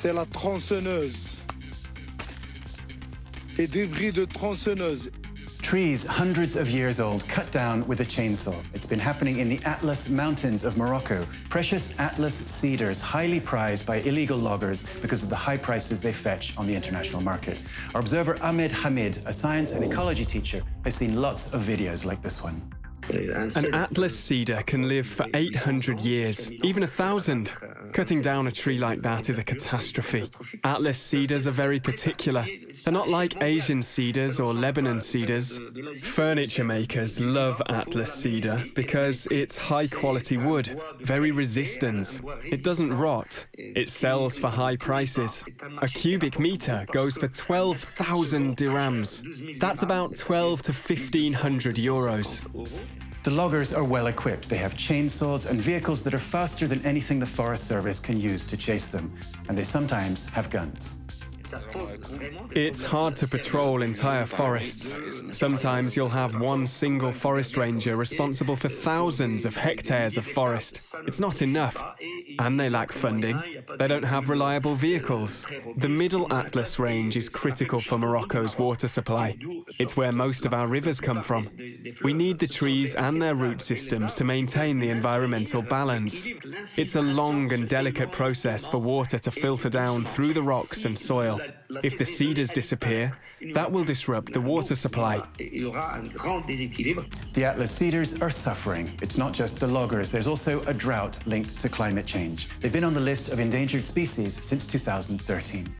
c'est la tronçonneuse. Et débris de tronçonneuse. Trees hundreds of years old cut down with a chainsaw. It's been happening in the Atlas Mountains of Morocco. Precious Atlas cedars, highly prized by illegal loggers because of the high prices they fetch on the international market. Our observer Ahmed Hamid, a science and ecology teacher, has seen lots of videos like this one. An Atlas cedar can live for 800 years, even a thousand. Cutting down a tree like that is a catastrophe. Atlas cedars are very particular. They're not like Asian cedars or Lebanon cedars. Furniture makers love Atlas cedar because it's high quality wood, very resistant. It doesn't rot. It sells for high prices. A cubic meter goes for 12,000 dirhams. That's about 12 to 1500 euros. The loggers are well equipped. They have chainsaws and vehicles that are faster than anything the Forest Service can use to chase them. And they sometimes have guns. It's hard to patrol entire forests. Sometimes you'll have one single forest ranger responsible for thousands of hectares of forest. It's not enough. And they lack funding. They don't have reliable vehicles. The Middle Atlas Range is critical for Morocco's water supply. It's where most of our rivers come from. We need the trees and their root systems to maintain the environmental balance. It's a long and delicate process for water to filter down through the rocks and soil. If the cedars disappear, that will disrupt the water supply. The Atlas cedars are suffering. It's not just the loggers, there's also a drought linked to climate change. They've been on the list of endangered species since 2013.